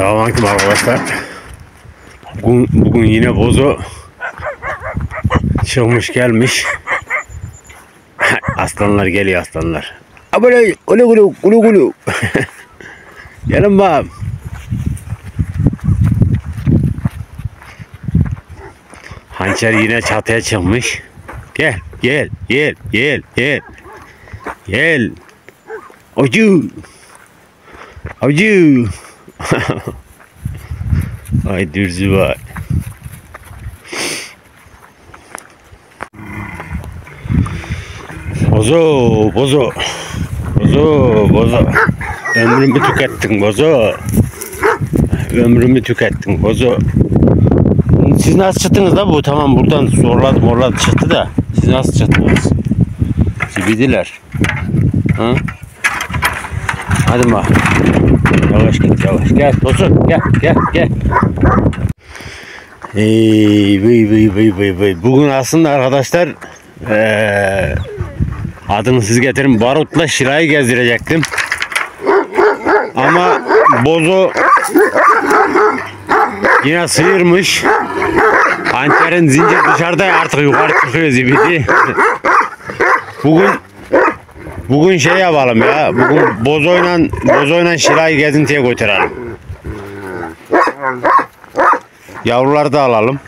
Selamünaleyküm arkadaşlar. Bugün, bugün yine bozu çıkmış gelmiş. aslanlar geliyor aslanlar. Abone kulu kulu kulu kulu. Gelin bakalım. Hançer yine çatıya çıkmış. Gel gel gel gel gel. Gel. Ocu. Avcı. Ay dürzü var. Bozo, bozo. Bozo, bozo. Ömrümü tükettin bozo. Ömrümü tükettin bozo. Siz nasıl çıktınız da bu? Tamam buradan zorladı morladı çıktı da. Siz nasıl çıktınız? Zibidiler. Ha? Hadi bak. Yavaş git yavaş. Gel Tosun gel gel gel. Ey vıy vıy vıy vıy vıy. Bugün aslında arkadaşlar eee adını siz getirin Barut'la Şiray'ı gezdirecektim. Ama Bozo yine sıyırmış. Hançerin zincir dışarıda artık yukarı çıkıyor zibidi. Bugün Bugün şey yapalım ya. Bugün Bozo'yla Bozo'yla Şiray'ı gezintiye götürelim. Yavruları da alalım.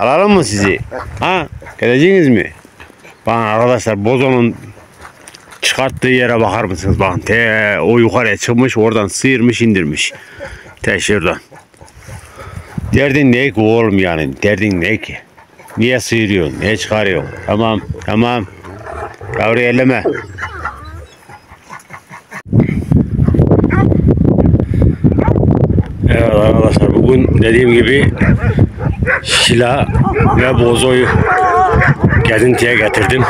Alalım mı sizi? Ha? Geleceğiniz mi? Bakın arkadaşlar Bozo'nun çıkarttığı yere bakar mısınız? Bakın te o yukarıya çıkmış oradan sıyırmış indirmiş. Te şuradan. Derdin ne ki oğlum yani? Derdin ne ki? Niye sıyırıyorsun? Niye çıkarıyorsun? Tamam tamam. Yavru elleme. Evet arkadaşlar bugün dediğim gibi Şila ve Bozo'yu gezintiye getirdim.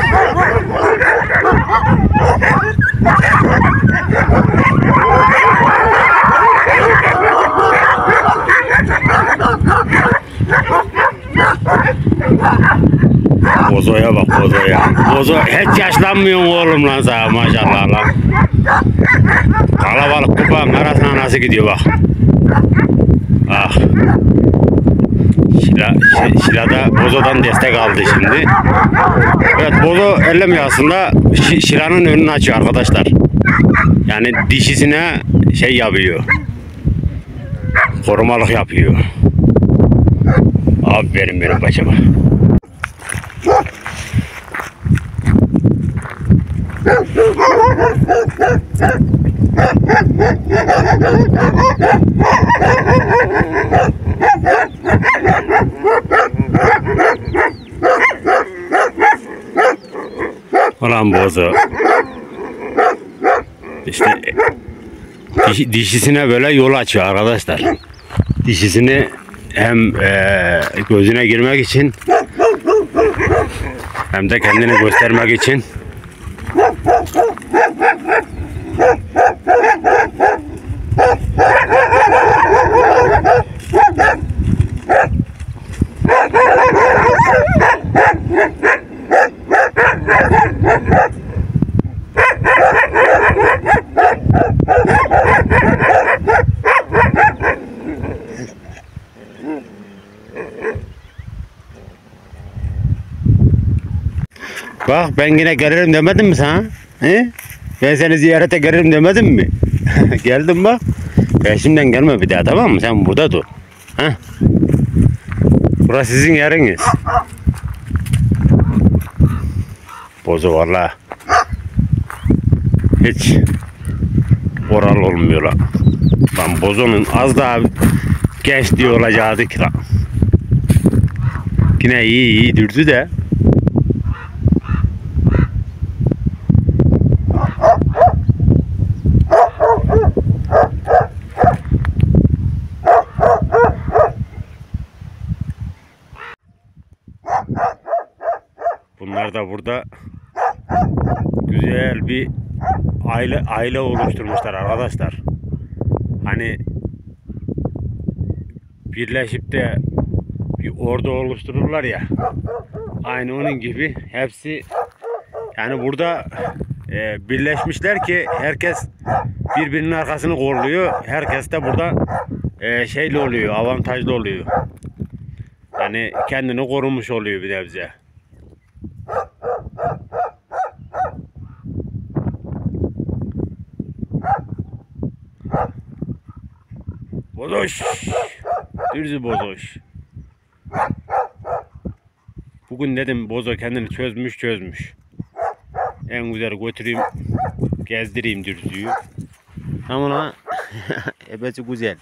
Bozo'ya bak Bozo'ya. Bozo hiç yaşlanmıyorsun oğlum lan sana maşallah lan. Kalabalık kupağın arasına nasıl gidiyor bak. Ah. Şila, Şi- Şila'da Bozo'dan destek aldı şimdi. Evet Bozo ellemiyor aslında. Şi- Şila'nın önünü açıyor arkadaşlar. Yani dişisine şey yapıyor. Korumalık yapıyor. Aferin benim başıma. Ulan bozu. İşte diş- dişisine böyle yol açıyor arkadaşlar. Dişisini hem eee, gözüne girmek için hem de kendini göstermek için Bak ben yine gelirim demedim mi sana? He? Ben seni ziyarete gelirim demedim mi? Geldim bak. Peşimden gelme bir daha tamam mı? Sen burada dur. Ha? Burası sizin yeriniz. Bozu valla. Hiç oral olmuyor lan. Lan Bozo'nun az daha gençliği olacaktı ki lan. Yine iyi iyi dürdü de. Bunlar da burada güzel bir aile aile oluşturmuşlar arkadaşlar. Hani birleşip de bir ordu oluştururlar ya. Aynı onun gibi hepsi yani burada e, birleşmişler ki herkes birbirinin arkasını kolluyor. Herkes de burada e, şeyli oluyor, avantajlı oluyor. Yani kendini korumuş oluyor bir nebze. Bozoş. Dürzü bozoş. Bugün dedim bozo kendini çözmüş çözmüş. En güzel götüreyim gezdireyim dürzüyü. Ama lan ebesi güzel.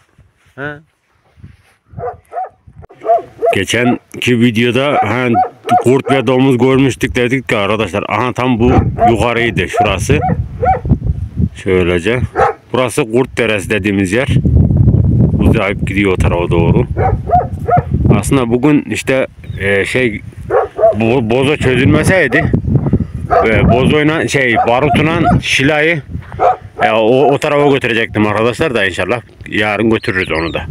Ha? Geçenki videoda ha, kurt ve domuz görmüştük dedik ki arkadaşlar aha tam bu yukarıydı şurası. Şöylece. Burası kurt deresi dediğimiz yer. Uzayıp gidiyor o tarafa doğru. Aslında bugün işte e, şey bo, boza çözülmeseydi e, bozoyla şey barutuna şilayı e, o, o tarafa götürecektim arkadaşlar da inşallah yarın götürürüz onu da.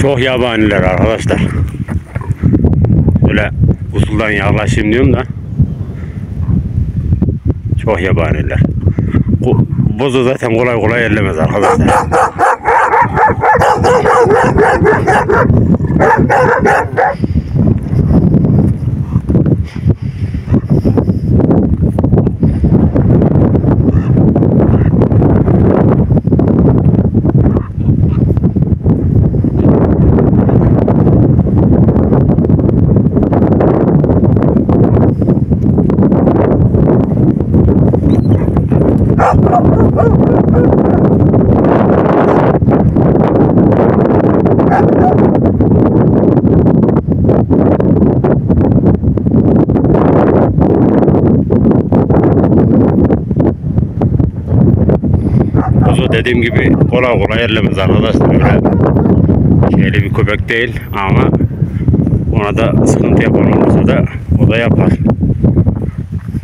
Çok yabaniler arkadaşlar. Böyle usuldan yaklaşayım diyorum da. Çok yabaniler. Bozu zaten kolay kolay ellemez arkadaşlar. Bozu dediğim gibi kolay kolay ellemez arkadaşlar öyle şeyli bir köpek değil ama ona da sıkıntı yapan olursa da o da yapar.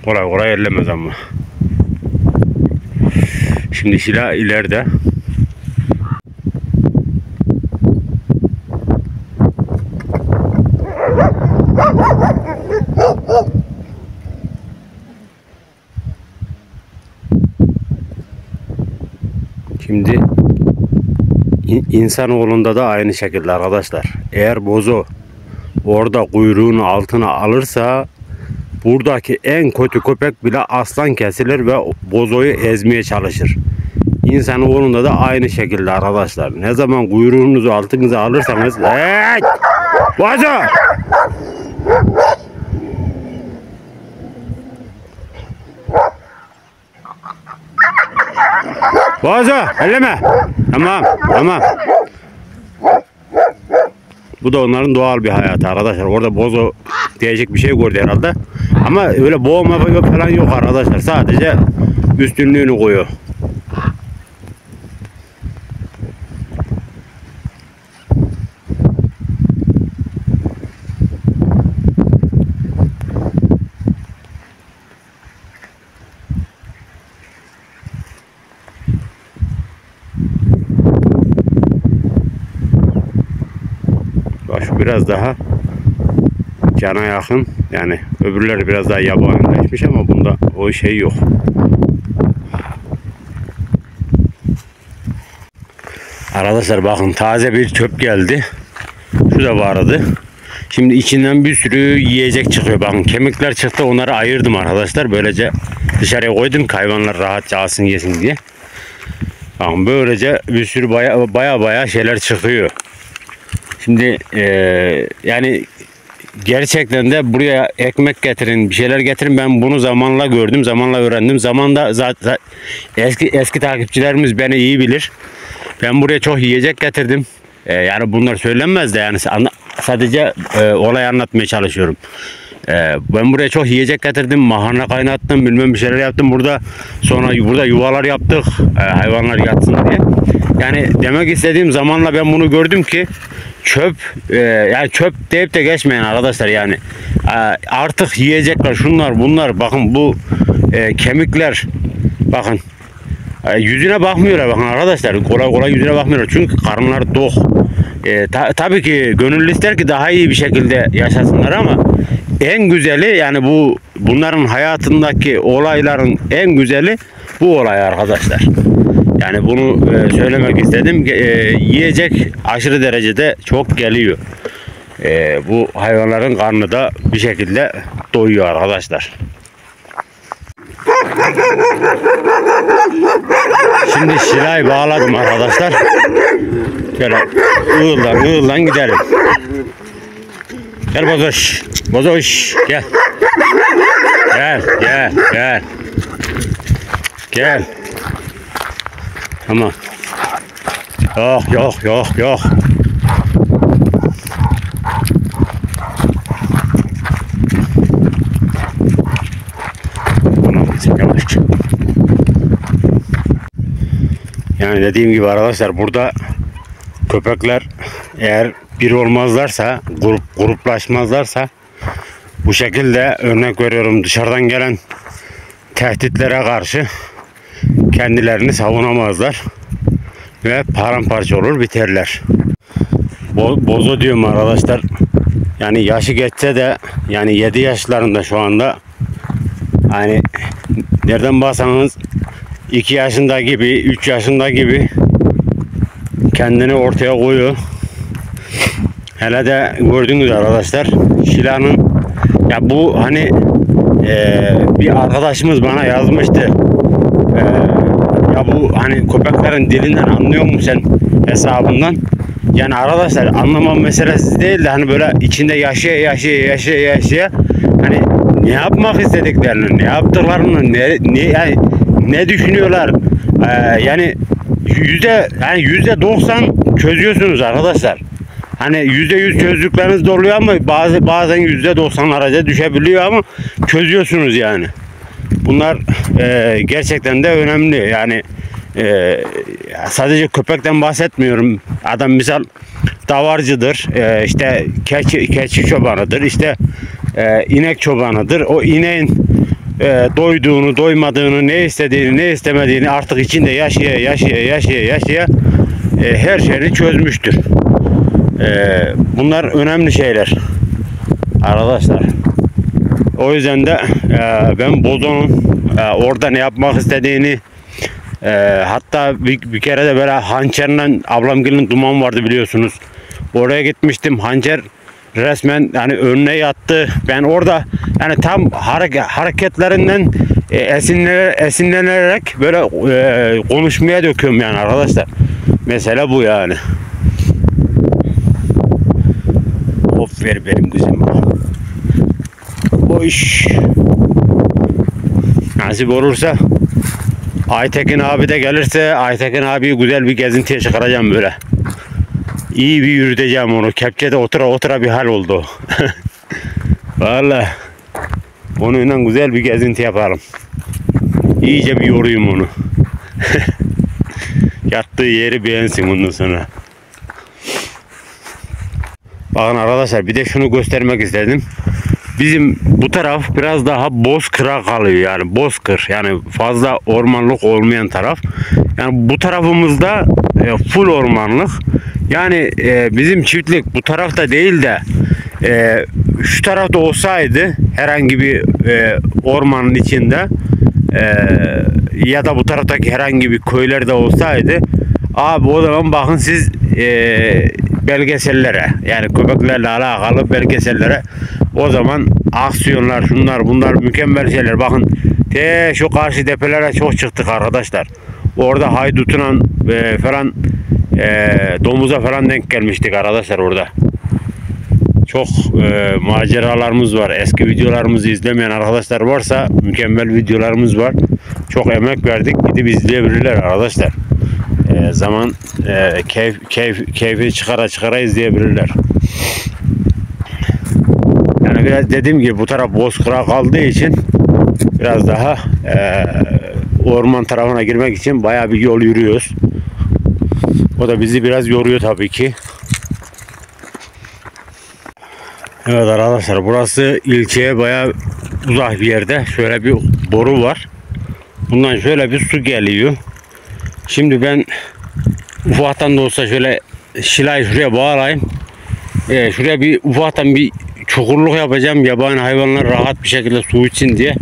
Kolay kolay ellemez ama. Şimdi silah ileride. Şimdi in- insanoğlunda da aynı şekilde arkadaşlar. Eğer bozo orada kuyruğunu altına alırsa buradaki en kötü köpek bile aslan kesilir ve bozoyu ezmeye çalışır. İnsanoğlunda da aynı şekilde arkadaşlar. Ne zaman kuyruğunuzu altınıza alırsanız! Bozo! Bozo! Elleme! Tamam, tamam. Bu da onların doğal bir hayatı arkadaşlar. Orada bozo diyecek bir şey gördü herhalde. Ama öyle boğma falan yok arkadaşlar. Sadece üstünlüğünü koyuyor. Şu biraz daha cana yakın. Yani öbürleri biraz daha yabanileşmiş ama bunda o şey yok. Arkadaşlar bakın taze bir çöp geldi. Şu da vardı. Şimdi içinden bir sürü yiyecek çıkıyor. Bakın kemikler çıktı onları ayırdım arkadaşlar. Böylece dışarıya koydum hayvanlar rahatça alsın yesin diye. Bakın böylece bir sürü baya baya, baya şeyler çıkıyor. Şimdi eee, yani gerçekten de buraya ekmek getirin, bir şeyler getirin. Ben bunu zamanla gördüm, zamanla öğrendim. Zamanda zaten eski eski takipçilerimiz beni iyi bilir. Ben buraya çok yiyecek getirdim. Ee, yani bunlar söylenmez de yani sadece e, olay anlatmaya çalışıyorum. Ee, ben buraya çok yiyecek getirdim. Makarna kaynattım, bilmem bir şeyler yaptım burada. Sonra burada yuvalar yaptık. e, hayvanlar yatsın diye. Yani demek istediğim zamanla ben bunu gördüm ki çöp e, yani çöp deyip de geçmeyin arkadaşlar yani. E, artık yiyecekler şunlar bunlar bakın bu e, kemikler bakın. E, yüzüne bakmıyorlar bakın arkadaşlar kolay kolay yüzüne bakmıyorlar. Çünkü karınları tok e, ta- tabii ki gönüllü ister ki daha iyi bir şekilde yaşasınlar ama en güzeli yani bu bunların hayatındaki olayların en güzeli bu olay arkadaşlar. Yani bunu e, söylemek istedim. E, yiyecek aşırı derecede çok geliyor. E, bu hayvanların karnı da bir şekilde doyuyor arkadaşlar. Şimdi şilayı bağladım arkadaşlar. Şöyle ığıldan ığıldan gidelim. Gel Bozoş. Bozoş gel. Gel gel gel. Gel. Tamam. Yok yok yok yok. Tamam bizim yavaş. Yani dediğim gibi arkadaşlar burada köpekler eğer bir olmazlarsa, grup gruplaşmazlarsa bu şekilde örnek veriyorum dışarıdan gelen tehditlere karşı kendilerini savunamazlar ve paramparça olur biterler. Bo- bozo diyorum arkadaşlar. Yani yaşı geçse de yani 7 yaşlarında şu anda hani nereden baksanız 2 yaşında gibi 3 yaşında gibi kendini ortaya koyuyor. Hele de gördüğünüz arkadaşlar Şila'nın ya bu hani eee, bir arkadaşımız bana yazmıştı. Eee, ya bu hani köpeklerin dilinden anlıyor musun sen hesabından? Yani arkadaşlar anlama meselesi değil de hani böyle içinde yaşaya yaşaya yaşaya yaşaya hani ne yapmak istediklerini, ne yaptıklarını, ne, ne yani ne düşünüyorlar? Eee, yani yüzde yani yüzde doksan çözüyorsunuz arkadaşlar. Hani yüzde yüz çözdükleriniz de oluyor ama bazı bazen yüzde doksanlara düşebiliyor ama çözüyorsunuz yani. Bunlar e, gerçekten de önemli. Yani e, sadece köpekten bahsetmiyorum. Adam misal davarcıdır, e, işte keçi, keçi çobanıdır, işte e, inek çobanıdır. O ineğin e, doyduğunu, doymadığını, ne istediğini, ne istemediğini artık içinde yaşaya, yaşaya, yaşaya, yaşaya e, her şeyini çözmüştür. E, bunlar önemli şeyler arkadaşlar. O yüzden de e, ben Bozo'nun e, orada ne yapmak istediğini e, hatta bir, bir kere de böyle hançerle ablamgilin duman vardı biliyorsunuz. Oraya gitmiştim. Hançer resmen yani önüne yattı. Ben orada yani tam hareket, hareketlerinden e, esinlenerek, esinlenerek böyle e, konuşmaya döküyorum yani arkadaşlar. Mesele bu yani. Of ver benim kızım. Boş. Nasip olursa Aytekin abi de gelirse Aytekin abiyi güzel bir gezintiye çıkaracağım böyle. İyi bir yürüteceğim onu. Kepçede otura otura bir hal oldu. Vallahi onunla güzel bir gezinti yapalım. İyice bir yoruyum onu. Yattığı yeri beğensin ondan sonra. Bakın arkadaşlar bir de şunu göstermek istedim. Bizim bu taraf biraz daha bozkıra kalıyor yani bozkır yani fazla ormanlık olmayan taraf. Yani bu tarafımızda e, full ormanlık. Yani e, bizim çiftlik bu tarafta değil de e, şu tarafta olsaydı herhangi bir e, ormanın içinde e, ya da bu taraftaki herhangi bir köylerde olsaydı abi o zaman bakın siz e, belgesellere yani köpeklerle alakalı belgesellere o zaman aksiyonlar şunlar bunlar mükemmel şeyler bakın te şu karşı tepelere çok çıktık arkadaşlar orada haydutuna e, falan e, domuza falan denk gelmiştik arkadaşlar orada çok e, maceralarımız var. Eski videolarımızı izlemeyen arkadaşlar varsa mükemmel videolarımız var. Çok emek verdik. Gidip izleyebilirler arkadaşlar. E, zaman e, keyif, keyif, keyfi çıkara çıkara izleyebilirler. Yani biraz dediğim gibi bu taraf bozkıra kaldığı için biraz daha e, orman tarafına girmek için bayağı bir yol yürüyoruz. O da bizi biraz yoruyor tabii ki. Evet arkadaşlar burası ilçeye bayağı uzak bir yerde. Şöyle bir boru var. Bundan şöyle bir su geliyor. Şimdi ben ufaktan da olsa şöyle şilayı şuraya bağlayayım. Ee, şuraya bir ufaktan bir çukurluk yapacağım. Yabani hayvanlar rahat bir şekilde su için diye.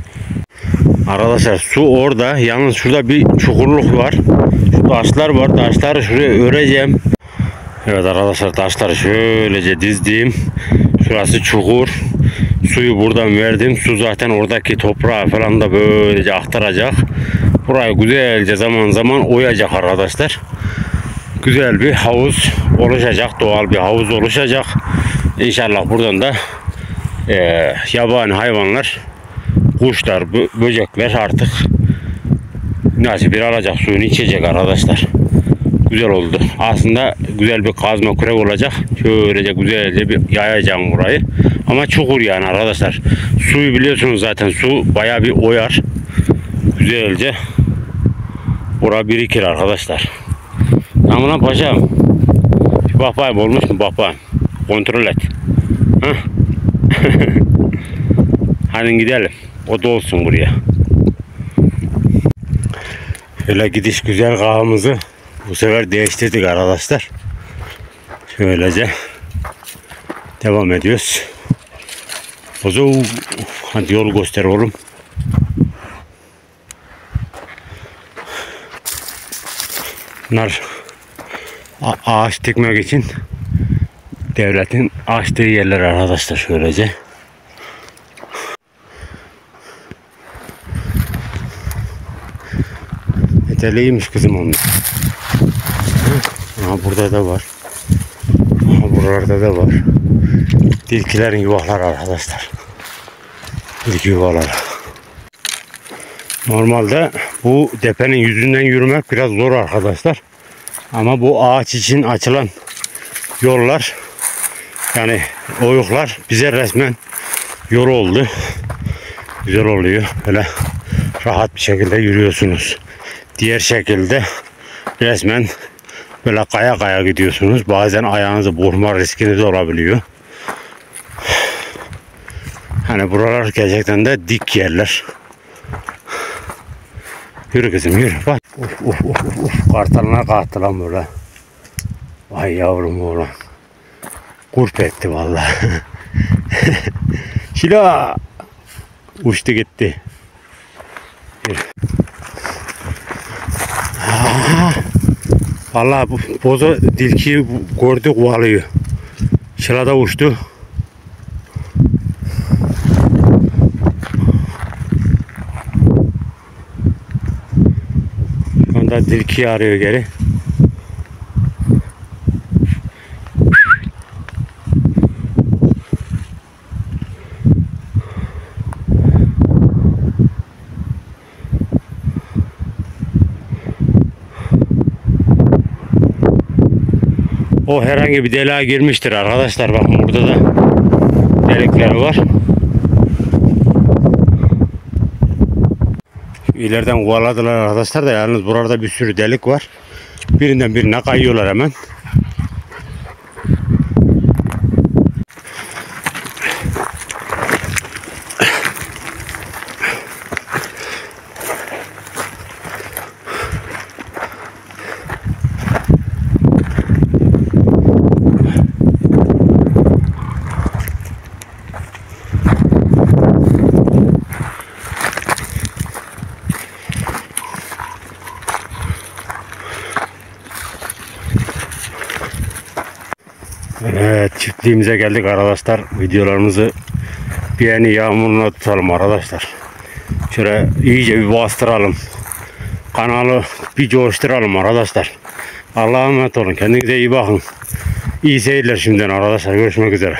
Arkadaşlar su orada. Yalnız şurada bir çukurluk var. Şu taşlar var. Taşları şuraya öreceğim. Evet arkadaşlar taşları şöylece dizdim. Şurası çukur. Suyu buradan verdim. Su zaten oradaki toprağı falan da böylece aktaracak. Burayı güzelce zaman zaman oyacak arkadaşlar. Güzel bir havuz oluşacak. Doğal bir havuz oluşacak. İnşallah buradan da eee yabani hayvanlar, kuşlar, bö- böcekler artık nasıl bir alacak suyunu içecek arkadaşlar. Güzel oldu. Aslında güzel bir kazma kürek olacak. Şöylece güzelce bir yayacağım burayı. Ama çukur yani arkadaşlar. Suyu biliyorsunuz zaten su bayağı bir oyar. Güzelce bura birikir arkadaşlar. Tamam lan paşam. Bir bak bakayım olmuş mu bak bakayım. Kontrol et. Hadi gidelim. O da olsun buraya. Şöyle gidiş güzel kahvamızı bu sefer değiştirdik arkadaşlar. Şöylece devam ediyoruz. O zaman hadi yol göster oğlum. Bunlar ağaç dikmek için devletin açtığı yerler arkadaşlar şöylece. Eteliymiş kızım onun. Aha burada da var. Aha buralarda da var. Tilkilerin yuvaları arkadaşlar. Tilki yuvaları. Normalde bu tepenin yüzünden yürümek biraz zor arkadaşlar. Ama bu ağaç için açılan yollar yani oyuklar bize resmen yol oldu. Güzel oluyor. Böyle rahat bir şekilde yürüyorsunuz. Diğer şekilde resmen böyle kaya kaya gidiyorsunuz. Bazen ayağınızı burma riskiniz olabiliyor. Hani buralar gerçekten de dik yerler. Yürü kızım yürü. Bak. Uf uf uf uf. Kartalına kalktı böyle. Vay yavrum oğlum. Kurp etti vallahi. Şila. Uçtu gitti. Vallahi bu boza dilkiyi gördü kovalıyor. Şila da uçtu. Şu anda tilkiyi arıyor geri. O herhangi bir deliğe girmiştir arkadaşlar. Bakın burada da delikleri var. İleriden kovaladılar arkadaşlar da yalnız burada bir sürü delik var. Birinden birine kayıyorlar hemen. Evet çiftliğimize geldik arkadaşlar. Videolarımızı beğeni yağmuruna tutalım arkadaşlar. Şöyle iyice bir bastıralım. Kanalı bir coşturalım arkadaşlar. Allah'a emanet olun. Kendinize iyi bakın. İyi seyirler şimdiden arkadaşlar. Görüşmek üzere.